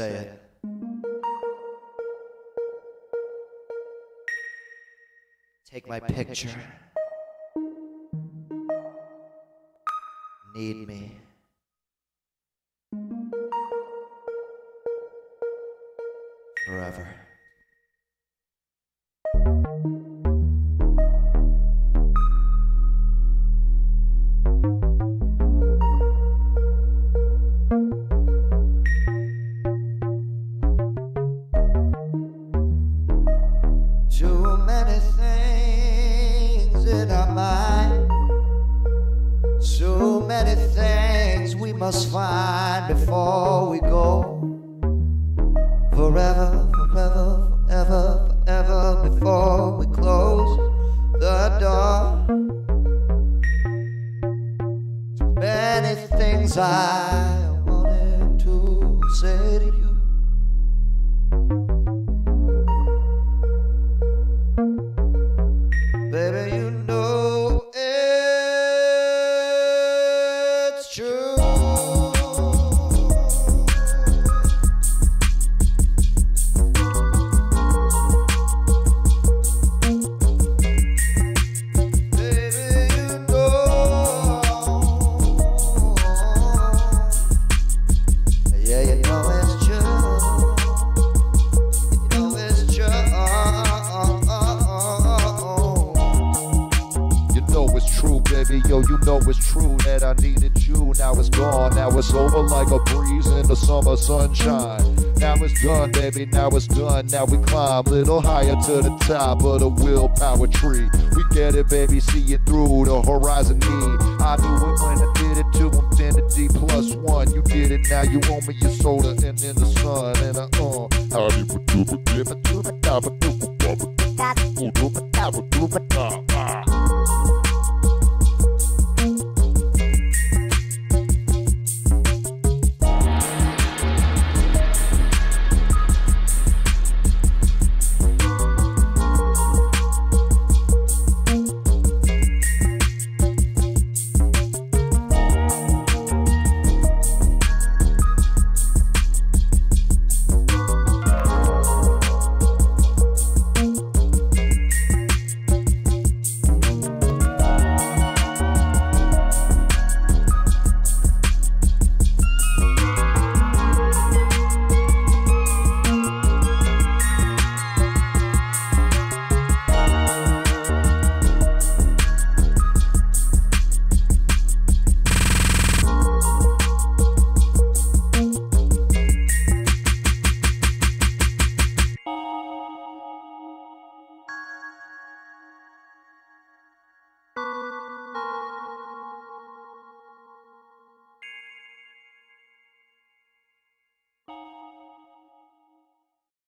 Say it. Take my picture. Need me. Forever. Find before we go. Forever, forever, forever, forever before we close the door. Many things I gone. Now it's over like a breeze in the summer sunshine. Now it's done, baby. Now it's done. Now we climb a little higher to the top of the willpower tree. We get it, baby. See it through the horizon. Me, I knew it when I did it to infinity plus one. You did it. Now you owe me your soda and in the sun. And I, uh, how do you do it?